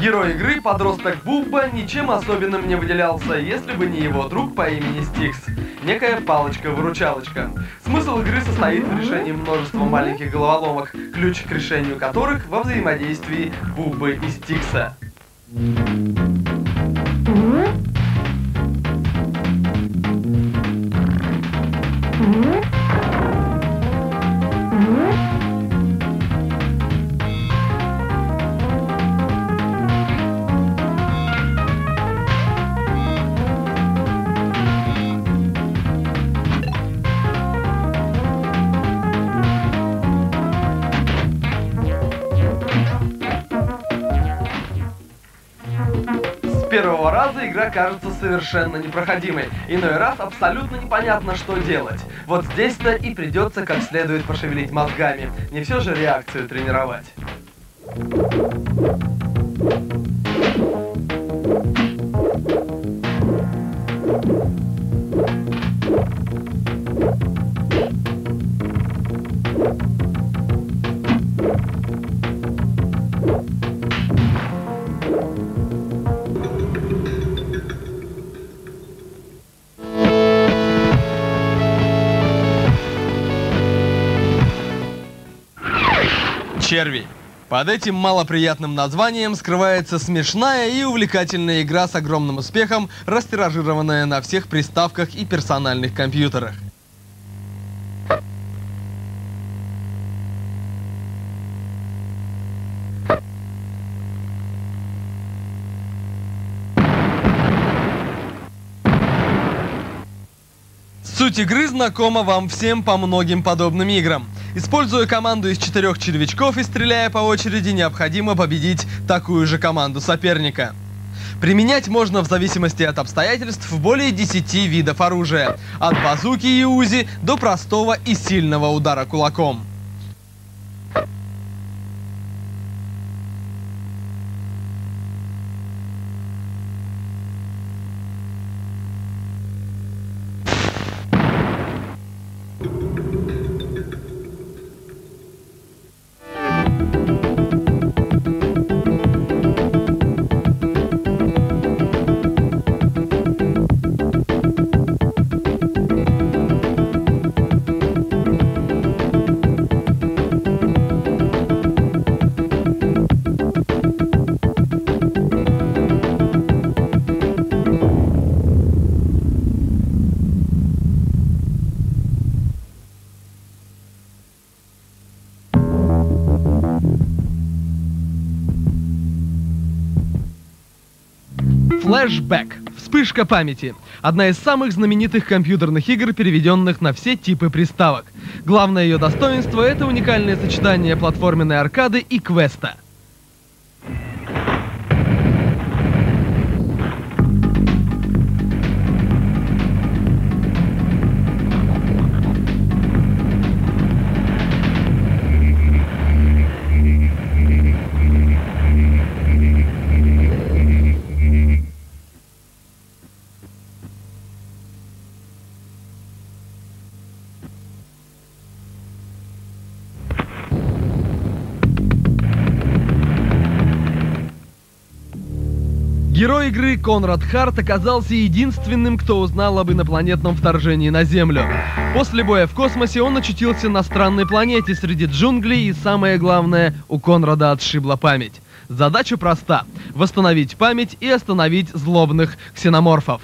Герой игры, подросток Бубба, ничем особенным не выделялся, если бы не его друг по имени Стикс. Некая палочка-выручалочка. Смысл игры состоит в решении множества маленьких головоломок, ключ к решению которых во взаимодействии Буббы и Стикса. С первого раза игра кажется совершенно непроходимой. Иной раз абсолютно непонятно, что делать. Вот здесь-то и придется как следует пошевелить мозгами. Не все же реакцию тренировать. Черви. Под этим малоприятным названием скрывается смешная и увлекательная игра с огромным успехом, растиражированная на всех приставках и персональных компьютерах. Суть игры знакома вам всем по многим подобным играм. Используя команду из четырех червячков и стреляя по очереди, необходимо победить такую же команду соперника. Применять можно в зависимости от обстоятельств более 10 видов оружия. От базуки и узи до простого и сильного удара кулаком. Флэшбэк. Вспышка памяти. Одна из самых знаменитых компьютерных игр, переведенных на все типы приставок. Главное ее достоинство — это уникальное сочетание платформенной аркады и квеста. Герой игры Конрад Харт оказался единственным, кто узнал об инопланетном вторжении на Землю. После боя в космосе он очутился на странной планете среди джунглей и, самое главное, у Конрада отшибла память. Задача проста – восстановить память и остановить злобных ксеноморфов.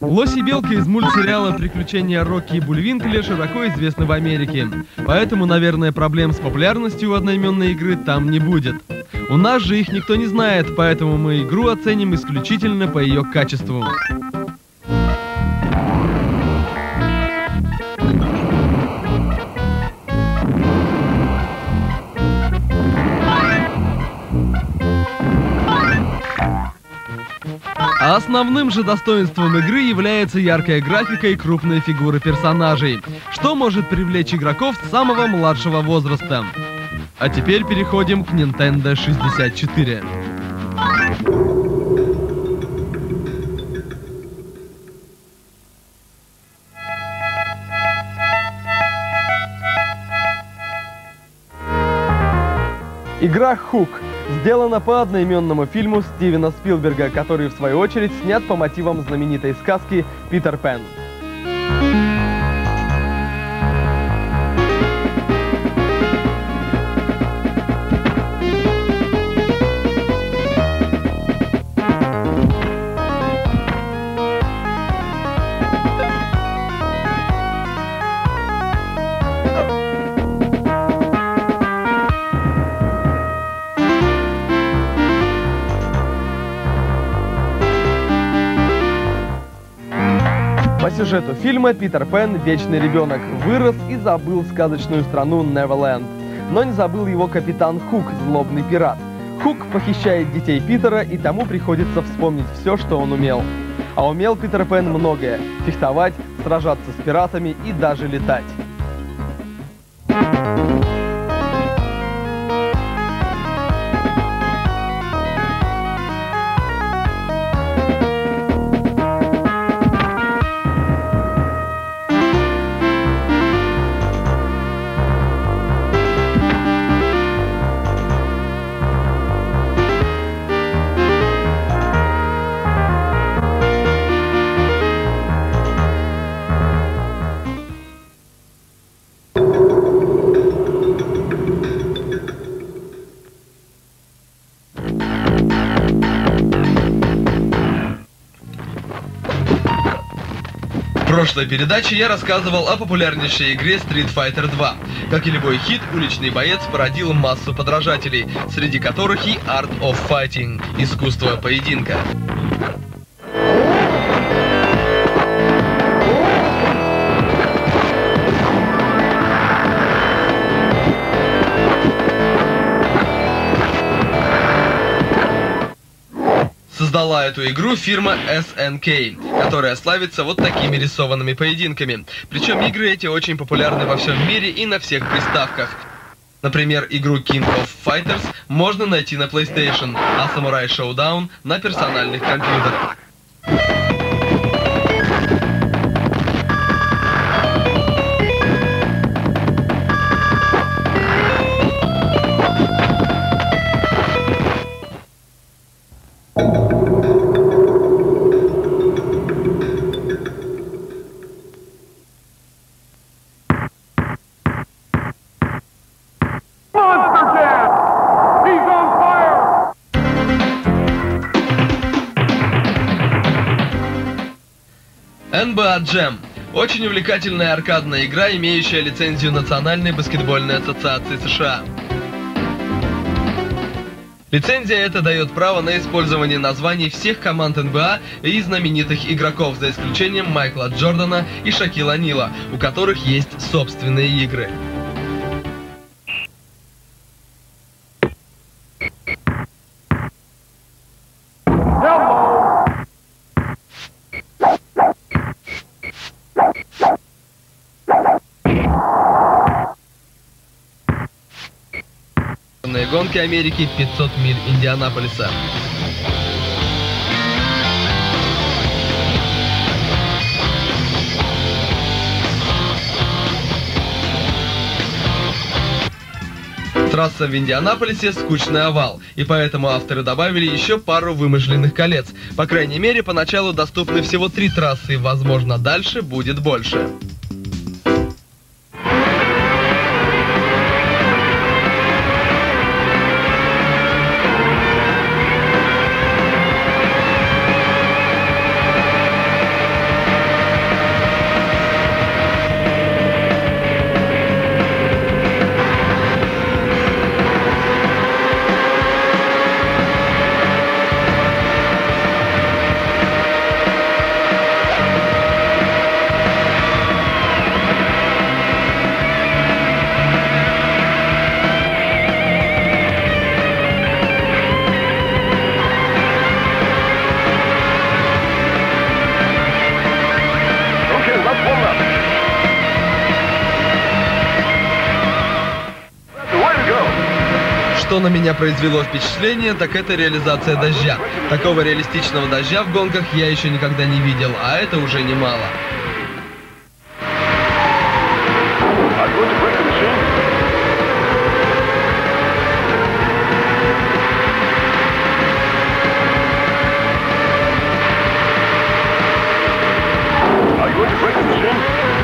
Лоси Белка из мультсериала «Приключения Рокки и Бульвинкеля» широко известны в Америке. Поэтому, наверное, проблем с популярностью у одноименной игры там не будет. У нас же их никто не знает, поэтому мы игру оценим исключительно по ее качеству. Основным же достоинством игры является яркая графика и крупные фигуры персонажей, что может привлечь игроков с самого младшего возраста. А теперь переходим к Nintendo 64. Игра Хук сделана по одноименному фильму Стивена Спилберга, который в свою очередь снят по мотивам знаменитой сказки «Питер Пен». По сюжету фильма Питер Пен, вечный ребенок, вырос и забыл сказочную страну Неверленд. Но не забыл его капитан Хук, злобный пират. Хук похищает детей Питера, и тому приходится вспомнить все, что он умел. А умел Питер Пен многое – фехтовать, сражаться с пиратами и даже летать. Прошлой передаче я рассказывал о популярнейшей игре Street Fighter 2. Как и любой хит, уличный боец породил массу подражателей, среди которых и Art of Fighting – искусство поединка. Создала эту игру фирма SNK, которая славится вот такими рисованными поединками. Причем игры эти очень популярны во всем мире и на всех приставках. Например, игру King of Fighters можно найти на PlayStation, а Samurai Showdown на персональных компьютерах. NBA Jam – очень увлекательная аркадная игра, имеющая лицензию Национальной баскетбольной ассоциации США. Лицензия эта дает право на использование названий всех команд НБА и знаменитых игроков, за исключением Майкла Джордана и Шакила Нила, у которых есть собственные игры. Гонки Америки 500 миль Индианаполиса. Трасса в Индианаполисе – скучный овал, и поэтому авторы добавили еще пару вымышленных колец. По крайней мере, поначалу доступны всего три трассы, возможно, дальше будет больше. Что на меня произвело впечатление, так это реализация дождя. Такого реалистичного дождя в гонках я еще никогда не видел, а это уже немало. Are you going to break the machine?